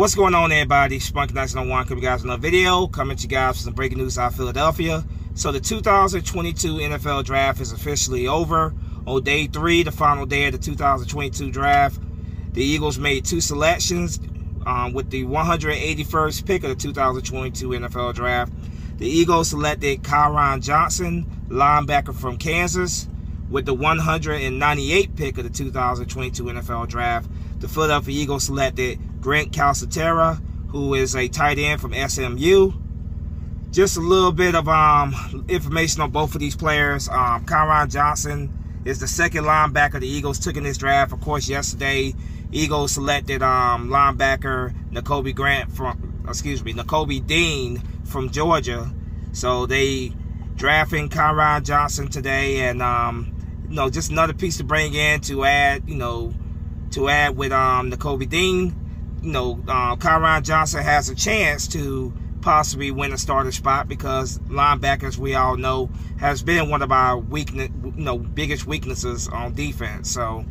What's going on, everybody? Spunky 901 coming guys another video. Coming to you guys with some breaking news out of Philadelphia. So the 2022 NFL Draft is officially over. On day three, the final day of the 2022 Draft, the Eagles made two selections um, with the 181st pick of the 2022 NFL Draft. The Eagles selected Kyron Johnson, linebacker from Kansas, with the 198th pick of the 2022 NFL Draft. The Philadelphia Eagles selected Grant Calcaterra, who is a tight end from SMU. Just a little bit of um, information on both of these players. Um, Kyron Johnson is the second linebacker the Eagles took in this draft. Of course, yesterday, Eagles selected um, linebacker Nakobe Grant from, excuse me, Nakobe Dean from Georgia. So they drafting Kyron Johnson today, and um, you know, just another piece to bring in to add, you know, to add with um, Dean you know, uh, Kyron Johnson has a chance to possibly win a starter spot because linebackers, we all know, has been one of our weakness, you know, biggest weaknesses on defense. So,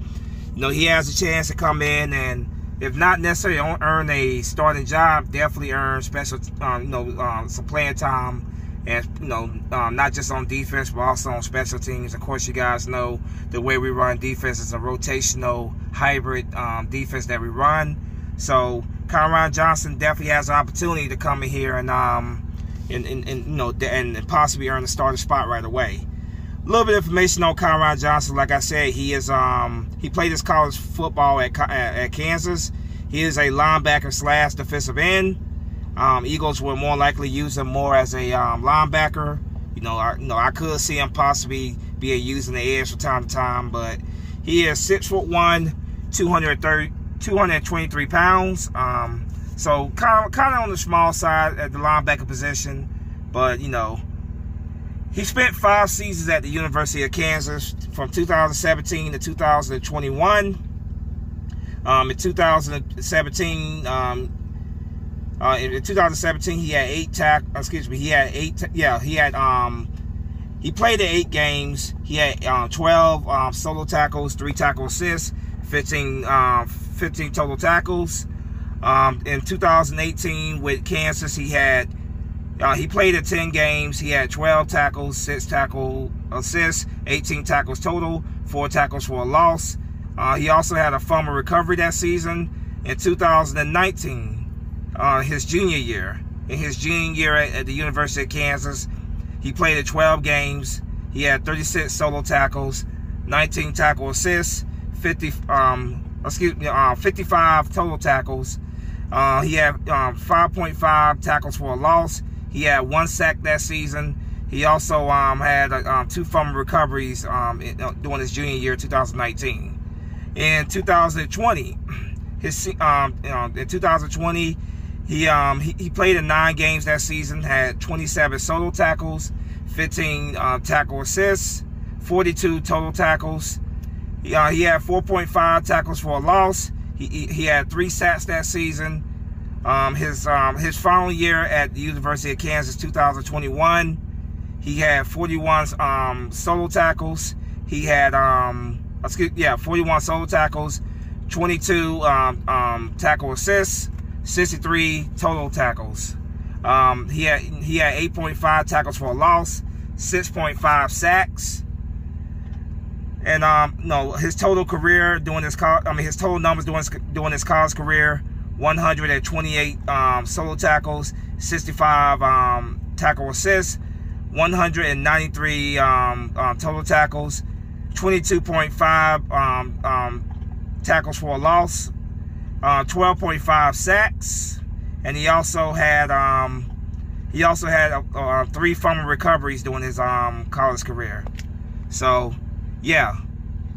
you know, he has a chance to come in and, if not necessarily earn a starting job, definitely earn special, um, you know, um, some playing time. And, you know, um, not just on defense, but also on special teams. Of course, you guys know the way we run defense is a rotational hybrid um, defense that we run so Kyron Johnson definitely has an opportunity to come in here and um and, and, and you know and possibly earn a starter spot right away. A little bit of information on Kyron Johnson. Like I said, he is um he played his college football at at, Kansas. He is a linebacker slash defensive end. Um, Eagles will more likely use him more as a um, linebacker. You know, I, you know, I could see him possibly be using the edge from time to time, but he is six foot one, 230, 223 pounds. Um, so kind of, kind of on the small side at the linebacker position, but you know, he spent five seasons at the University of Kansas from 2017 to 2021. Um, in 2017, um, uh, in 2017, he had eight tack. Excuse me, he had eight. yeah, he had. Um, he played eight games. He had uh, 12 um, solo tackles, three tackle assists, 15 um, 15 total tackles. Um, in 2018 with Kansas, he had uh, he played in 10 games. He had 12 tackles, six tackle assists, 18 tackles total, four tackles for a loss. Uh, he also had a fumble recovery that season. In 2019, uh, his junior year, in his junior year at, at the University of Kansas, he played in 12 games. He had 36 solo tackles, 19 tackle assists, 50 um, excuse me, uh, 55 total tackles. Uh, he had um, 5.5 tackles for a loss. He had one sack that season. He also um, had uh, um, two fumble recoveries um, in, uh, during his junior year, 2019. In 2020, his um, in 2020, he, um, he, he played in nine games that season. Had 27 solo tackles, 15 uh, tackle assists, 42 total tackles. Uh, he had 4.5 tackles for a loss. He, he, he had three sacks that season. Um, his um, his final year at the University of Kansas, 2021, he had 41 um, solo tackles. He had um, excuse, yeah, 41 solo tackles, 22 um, um, tackle assists, 63 total tackles. He had he had 8.5 tackles for a loss, 6.5 sacks. And um, no, his total career doing his I mean his total numbers doing his, doing his college career, 128 um, solo tackles, 65 um, tackle assists, 193 um, um, total tackles, 22.5 um, um, tackles for a loss, uh, 12.5 sacks, and he also had he also had uh, uh, three fumble recoveries during his college career. So yeah,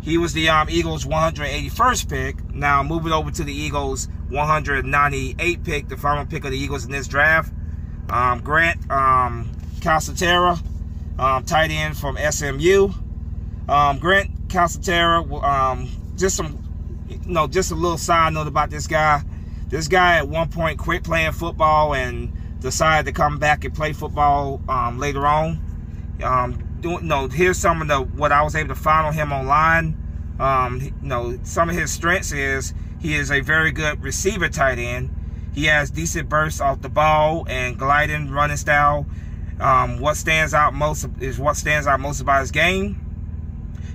he was the um, Eagles' 181st pick. Now moving over to the Eagles' 198 pick, the final pick of the Eagles in this draft. Um, Grant um, Calcaterra, um, tight end from SMU. Um, Grant Calcaterra, um, just some, you know, just a little side note about this guy. This guy at one point quit playing football and decided to come back and play football um, later on. Doing, no, here's some of the what I was able to find on him online. Um, you know, some of his strengths is he is a very good receiver tight end. He has decent bursts off the ball and gliding running style. Um, what stands out most is what stands out most about his game.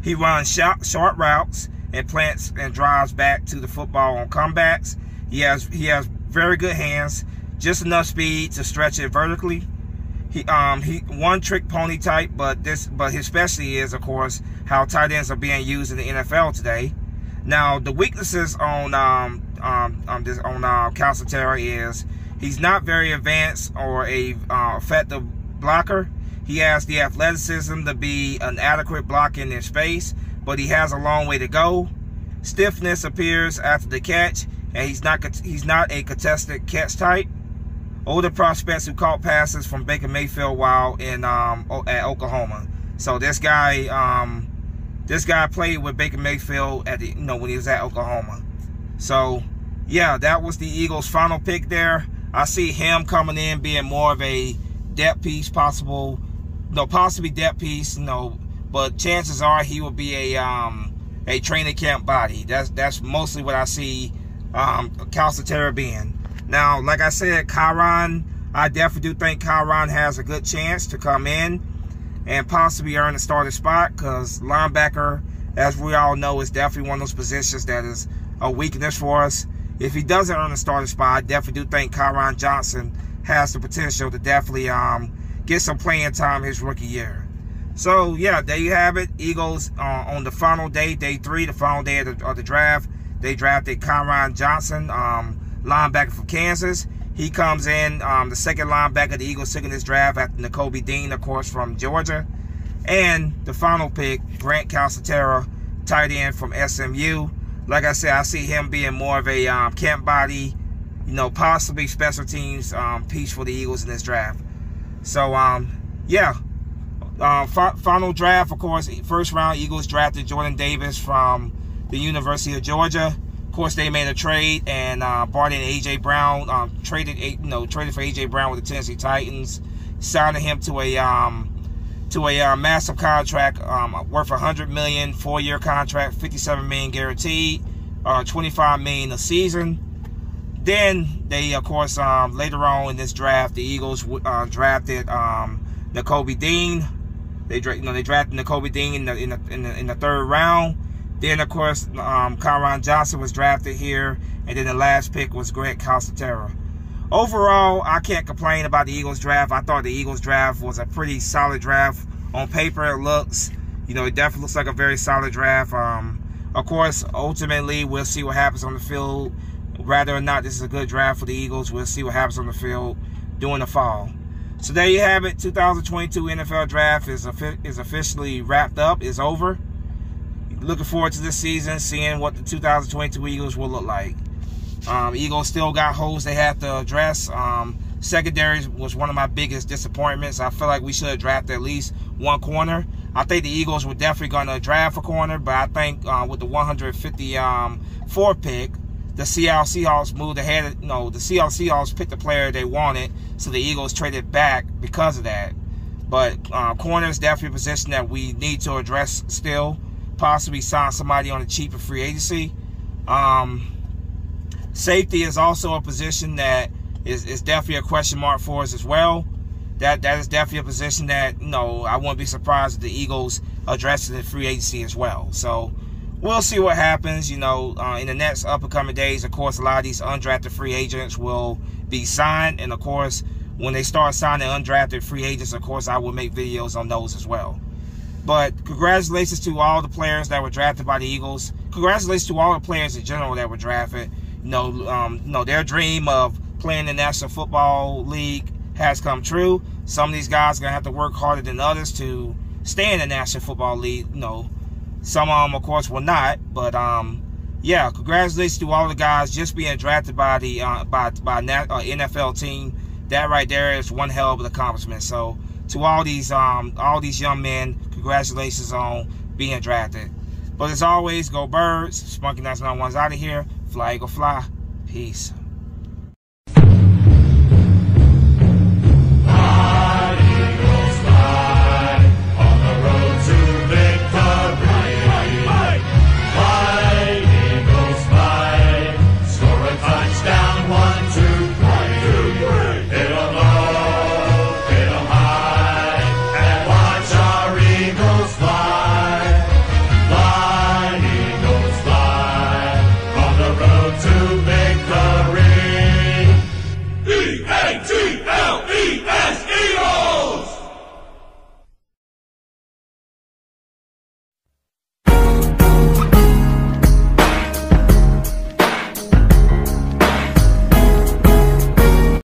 He runs short, short routes and plants and drives back to the football on comebacks. He has he has very good hands, just enough speed to stretch it vertically. He um he one trick pony type, but this but his specialty is of course how tight ends are being used in the NFL today. Now the weaknesses on um um, um this on uh, Calcaterra is he's not very advanced or a uh, effective blocker. He has the athleticism to be an adequate block in his space, but he has a long way to go. Stiffness appears after the catch, and he's not he's not a contested catch type. Older prospects who caught passes from Baker Mayfield while in um, at Oklahoma. So this guy, um, this guy played with Baker Mayfield at the, you know when he was at Oklahoma. So yeah, that was the Eagles' final pick there. I see him coming in being more of a depth piece, possible, no, possibly depth piece, you know, but chances are he will be a um, a training camp body. That's that's mostly what I see um, Calcaterra being. Now, like I said, Kyron, I definitely do think Kyron has a good chance to come in and possibly earn a starting spot because linebacker, as we all know, is definitely one of those positions that is a weakness for us. If he doesn't earn a starting spot, I definitely do think Kyron Johnson has the potential to definitely um, get some playing time his rookie year. So, yeah, there you have it. Eagles uh, on the final day, day three, the final day of the, of the draft, they drafted Kyron Johnson, um, linebacker from Kansas. He comes in, um, the second linebacker the Eagles took in this draft after Nakobe Dean, of course, from Georgia. And the final pick, Grant Calcaterra, tight end from SMU. Like I said, I see him being more of a um, camp body, you know, possibly special teams um, piece for the Eagles in this draft. So, um, yeah. Uh, final draft, of course, first round, Eagles drafted Jordan Davis from the University of Georgia. Course, they made a trade and uh, brought in AJ Brown. Um, traded, you know, traded for AJ Brown with the Tennessee Titans, signing him to a um, to a uh, massive contract um, worth 100 million, four-year contract, 57 million guaranteed, uh, 25 million a season. Then they, of course, um, later on in this draft, the Eagles uh, drafted um, Nakobe Dean. They, you know, they drafted Nakobe Dean in the, in the in the in the third round. Then, of course, um, Kyron Johnson was drafted here, and then the last pick was Greg Calcaterra. Overall, I can't complain about the Eagles draft. I thought the Eagles draft was a pretty solid draft. On paper, it looks, you know, it definitely looks like a very solid draft. Um, of course, ultimately, we'll see what happens on the field whether or not this is a good draft for the Eagles. We'll see what happens on the field during the fall. So there you have it. 2022 NFL Draft is is officially wrapped up. Is over. Looking forward to this season, seeing what the 2022 Eagles will look like. Um, Eagles still got holes they have to address. Um, secondary was one of my biggest disappointments. I feel like we should have drafted at least one corner. I think the Eagles were definitely going to draft a corner, but I think uh, with the 154 um, pick, the Seattle Seahawks moved ahead. No, the Seattle Seahawks picked the player they wanted, so the Eagles traded back because of that. But uh, corner is definitely a position that we need to address still. Possibly sign somebody on a cheaper free agency. Um, safety is also a position that is, is definitely a question mark for us as well. That that is definitely a position that you know I wouldn't be surprised if the Eagles address in free agency as well. So we'll see what happens. You know, uh, in the next up and coming days, of course, a lot of these undrafted free agents will be signed, and of course, when they start signing undrafted free agents, of course, I will make videos on those as well. But congratulations to all the players that were drafted by the Eagles. Congratulations to all the players in general that were drafted. You know, um, you know their dream of playing in the National Football League has come true. Some of these guys are gonna have to work harder than others to stay in the National Football League. You know, some of them, of course, will not. But um, yeah, congratulations to all the guys just being drafted by the uh, by by NFL team. That right there is one hell of an accomplishment. So to all these um all these young men, congratulations on being drafted. But as always, go birds. Spunky 991's out of here. Fly, go fly. Peace.